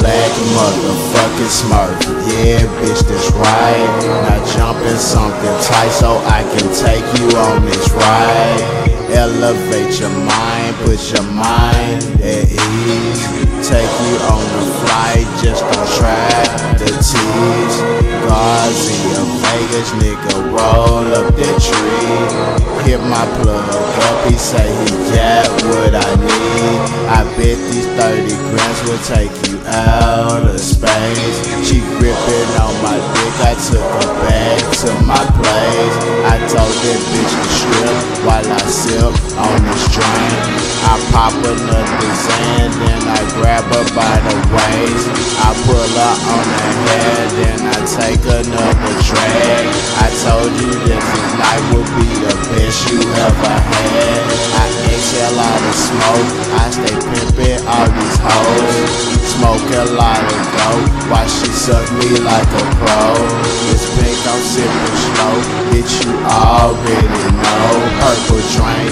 Black motherfucking smurf, yeah, bitch, that's right. Now jump in something tight so I can take you on this ride. Elevate your mind, put your mind at ease. Take you on a flight, just don't try Vegas, nigga, roll up that tree. Hit my plug up, he say he got what I need. I bet these 30 grams will take you out of space. She gripping on my dick, I took her back to my place. I told that bitch to strip while I sip on this drink. I pop another Xan, her by the waist. I pull her on her head, then I take another drag. I told you that tonight would be the best you ever had. I exhale all the smoke, I stay pimping all these hoes. Smoke a lot of dope, why she suck me like a pro. This pink, I'm sipping slow, bitch, you already know. Purple drink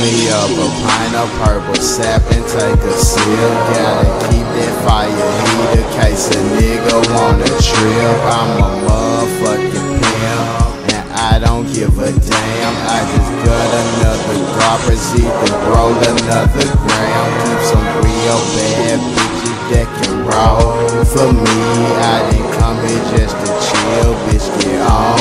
me up a pint of purple sap and take a sip. Gotta keep that fire heater case a nigga wanna trip. I'm a motherfucking pimp and I don't give a damn. I just got another garbage, either roll another gram. Keep some real bad bitches that can roll for me. I didn't come here just to chill, bitch. Get on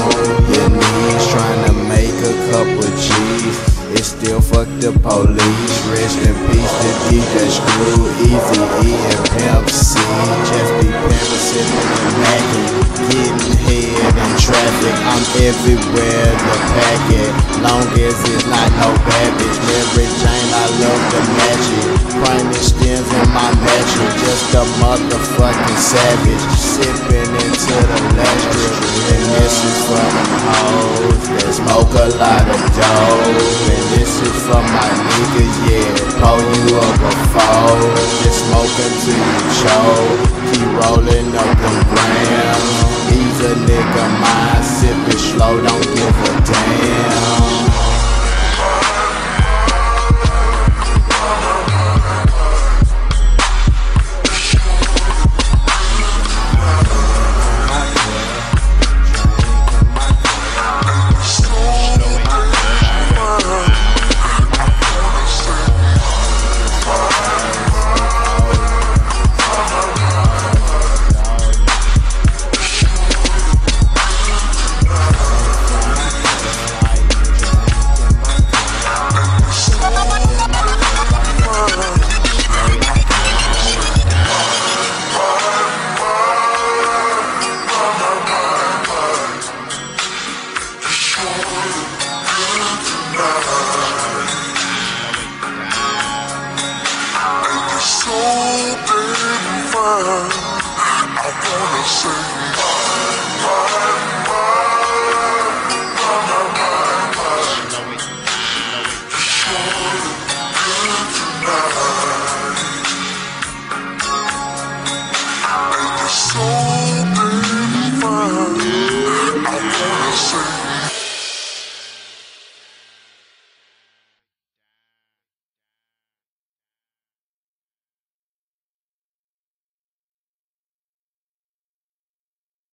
your knees, trying to make a couple G's. It's still fuck the police. Rest in peace to DJ Screw, Easy E and Pimp C. Just be pimpin', and mackin', getting head in traffic. I'm everywhere the packet, long as it's not no bad bitch. Mary Jane, I love the magic. Priming stems in my mattress, just a motherfucking savage. Sippin' into the last drip, and this is for the hoes that smoke a lot of dope. For my niggas, yeah. Pull you up a fold, say